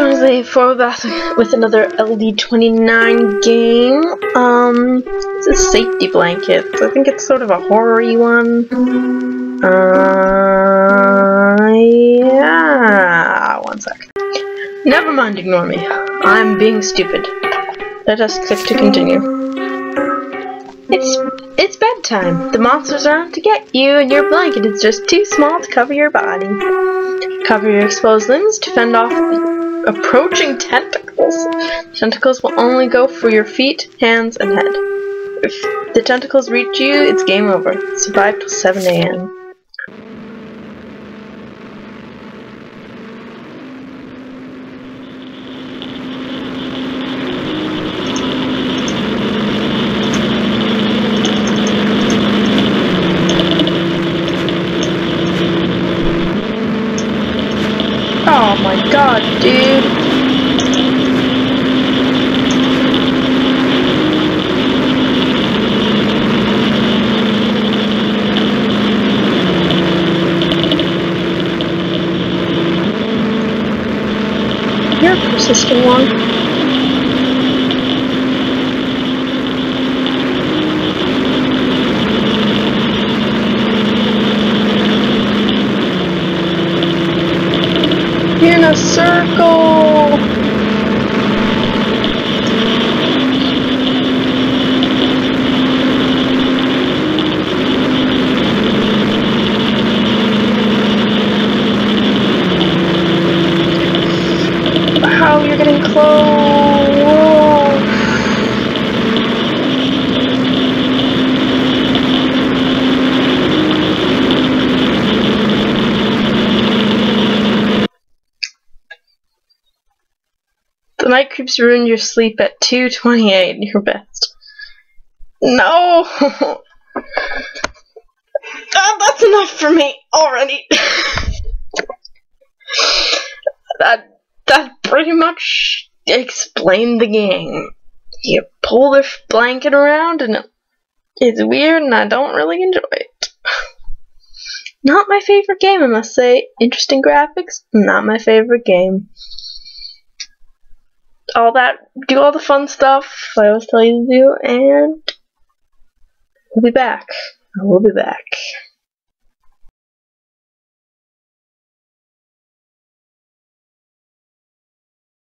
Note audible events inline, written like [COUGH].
Hey, for back with another LD29 game. Um, it's a safety blanket. I think it's sort of a horror one. Uh, yeah. One sec. Never mind, ignore me. I'm being stupid. Let us click to continue. It's it's bedtime. The monsters are out to get you, and your blanket is just too small to cover your body. Cover your exposed limbs to fend off approaching tentacles. Tentacles will only go for your feet, hands, and head. If the tentacles reach you, it's game over. Survive till 7 a.m. Oh my god, dude. You're a persistent one. In a circle. How you're getting close? The night creeps ruined your sleep at 2.28, your best. No! [LAUGHS] That's enough for me already. [LAUGHS] that, that pretty much explained the game. You pull the blanket around and it, it's weird and I don't really enjoy it. [LAUGHS] Not my favorite game, I must say. Interesting graphics, not my favorite game all that, do all the fun stuff I always tell you to do, and we'll be back. We'll be back.